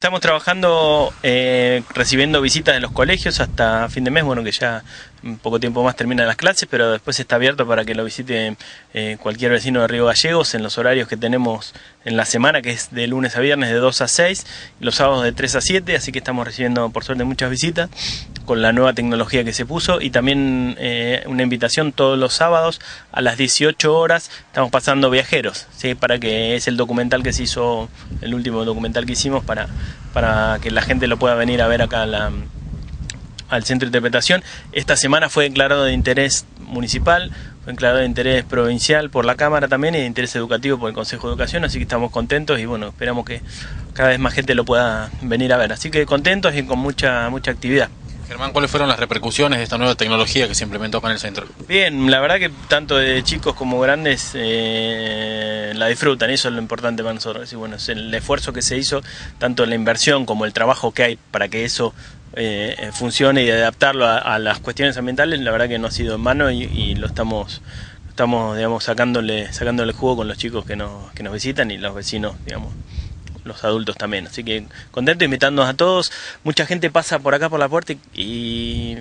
Estamos trabajando, eh, recibiendo visitas de los colegios hasta fin de mes, bueno que ya un poco tiempo más terminan las clases, pero después está abierto para que lo visite eh, cualquier vecino de Río Gallegos en los horarios que tenemos en la semana, que es de lunes a viernes de 2 a 6, los sábados de 3 a 7, así que estamos recibiendo por suerte muchas visitas con la nueva tecnología que se puso y también eh, una invitación todos los sábados a las 18 horas, estamos pasando viajeros, ¿sí? para que es el documental que se hizo, el último documental que hicimos para para que la gente lo pueda venir a ver acá al centro de interpretación. Esta semana fue declarado de interés municipal, fue declarado de interés provincial por la Cámara también y de interés educativo por el Consejo de Educación, así que estamos contentos y bueno, esperamos que cada vez más gente lo pueda venir a ver. Así que contentos y con mucha, mucha actividad. Germán, ¿cuáles fueron las repercusiones de esta nueva tecnología que se implementó con el centro? Bien, la verdad que tanto de chicos como grandes eh, la disfrutan, eso es lo importante para nosotros. Y bueno, es el esfuerzo que se hizo, tanto la inversión como el trabajo que hay para que eso eh, funcione y adaptarlo a, las cuestiones ambientales, la verdad que no ha sido en mano y, lo estamos estamos digamos sacándole sacándole jugo con los chicos que nos, que nos visitan y los vecinos digamos los adultos también. Así que contento invitándonos a todos. Mucha gente pasa por acá por la puerta y,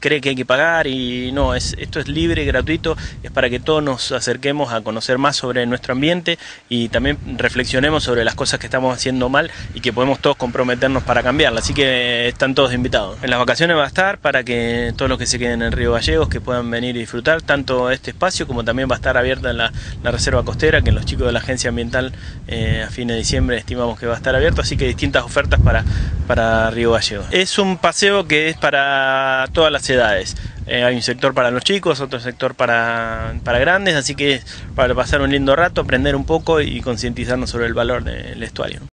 cree que hay que pagar y no, es, esto es libre, gratuito, es para que todos nos acerquemos a conocer más sobre nuestro ambiente y también reflexionemos sobre las cosas que estamos haciendo mal y que podemos todos comprometernos para cambiarla. Así que están todos invitados. En las vacaciones va a estar para que todos los que se queden en Río Gallegos que puedan venir y disfrutar tanto este espacio como también va a estar abierta la, la reserva costera que los chicos de la agencia ambiental eh, a fines de diciembre estimamos que va a estar abierto, así que distintas ofertas para, para Río Gallegos. Es un paseo que es para todas las edades. Eh, hay un sector para los chicos, otro sector para, para grandes, así que para pasar un lindo rato, aprender un poco y concientizarnos sobre el valor del estuario.